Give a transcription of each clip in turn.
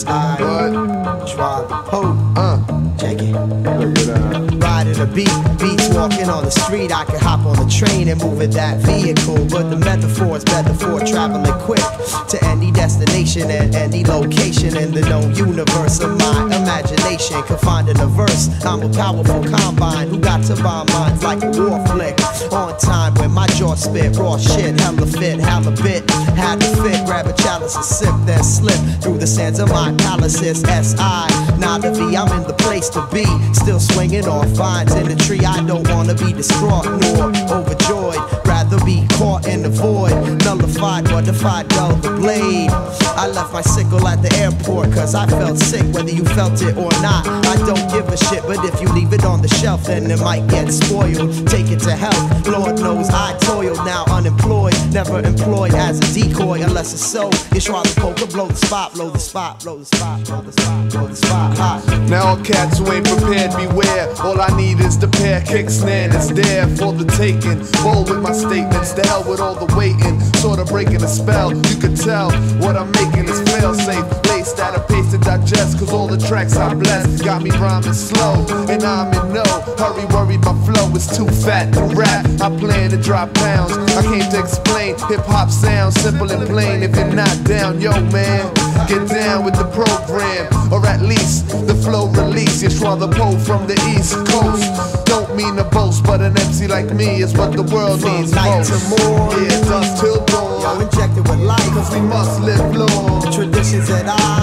S.I. What? Try the Pope. Uh. Check it. Look at that. Riding a beat, beats walking on the street. I could hop on the train and move in that vehicle. But the metaphor is better for traveling quick to any destination and any location in the known universe of my imagination. Can find in a verse. I'm a powerful combine who got to buy minds like a war flick. On time when my jaw spit, raw shit, hella fit, hella bit. Had to fit, grab a chalice and sip, then slip through the sands of my palaces. S.I. Not the V, I'm in the place to be. Still swinging on vines in the tree. I don't wanna be distraught nor overjoyed. Rather be caught in the void. Nullified, modified, dull the blade. I left my sickle at the airport cause I felt sick, whether you felt it or not. I don't give a shit, but if you leave it on the shelf, then it might get spoiled. Take it to health. Lord knows I toil now unemployed. Never employed as a decoy unless it's so. It's rather poker, blow the spot, blow the spot, blow the spot, blow the spot, blow the spot. Hot. Now all cats who ain't prepared, beware. All I need is the pair kick snare that's there for the taking. Bold with my statements, the hell with all the waiting. Sorta breaking a spell, you can tell what I'm making is fail safe. Laced at a pace to digest, cause all the tracks I bless got me rhyming slow. And I'm in no hurry, worry, my flow is too fat to rap. I plan to drop pounds, I came to explain. Hip hop sounds simple and plain. If you're not down, yo man, get down with the program, or at least the flow release. It's rather pull from the east coast. Don't mean to boast, but an MC like me is what the world From needs night most. to morn. Yeah, dusk till Yo, dawn. injected with life. Cause we must live long. Traditions that I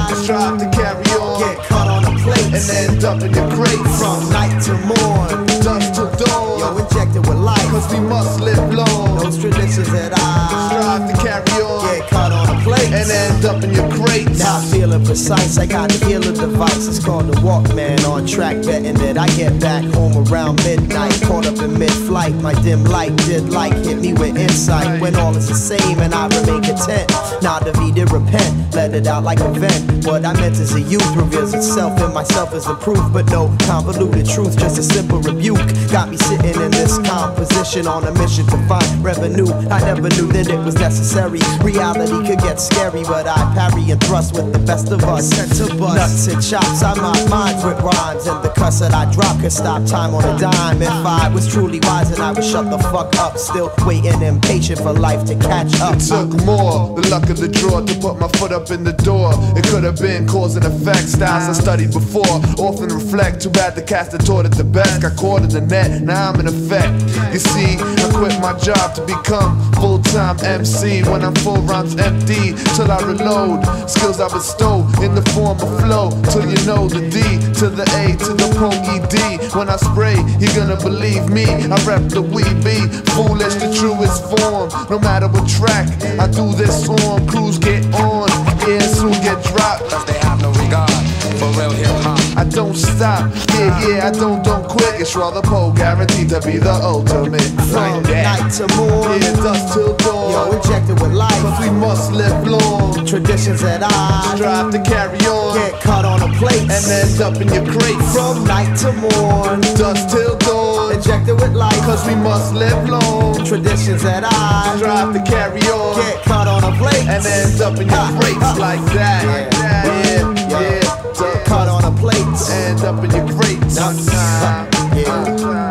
end up in your crates. from night to morn. dusk till Yo, dawn. injected with life. Cause we must live long. Those traditions that I Strive to carry on get cut on a plate. and end up in your crates. Now feeling precise, I got a killer device. It's called the Walkman. On track, betting that I get back home around midnight. Caught up in mid-flight, my dim light did like hit me with insight. When all is the same and I remain content. Now the V did repent, let it out like a vent. What I meant as a youth reveals itself in myself as the proof, but no convoluted truth, just a simple rebuke. Got me sitting in this composition on a mission to find revenue. I never knew that it was necessary. Reality could get scary, but I parry and thrust with the best of us. Sent bust. Nuts and chops, I mock minds with rhymes, and the cuss that I drop could stop time on a dime. If I was truly wise, then I would shut the fuck up. Still waiting impatient for life to catch up. It took more, the luck of the draw, to put my foot up in the door. It could have been cause and effect, styles I studied before. Often reflect, too bad the cast that taught it the best. Got caught in the net, now I'm in effect. You see, I quit my job to become full time MC. When I'm full rhymes empty, till I reload. Skills I bestow in the form of flow, till you know the D to the A to the pro ED. When I spray, you're gonna believe me. I rap the we be foolish, the truest form. No matter what track I do this on, crews get on, yeah, soon get dropped. Cause they have no regard for real hip hop. I don't stop, yeah, yeah, I don't, don't quit. It's rather pole guaranteed to be the ultimate. From night to morn. Yeah, dusk till must live long. Traditions that I Strive to carry on get caught on a plate. and end up in your crates. From night to morn. dusk till dawn. Injected with life. Cause we must live long. traditions that I Strive to carry on get caught on a plate. and end up in your crates like that. Yeah, yeah. yeah. Get caught on a plate. End up in your crates. Yeah.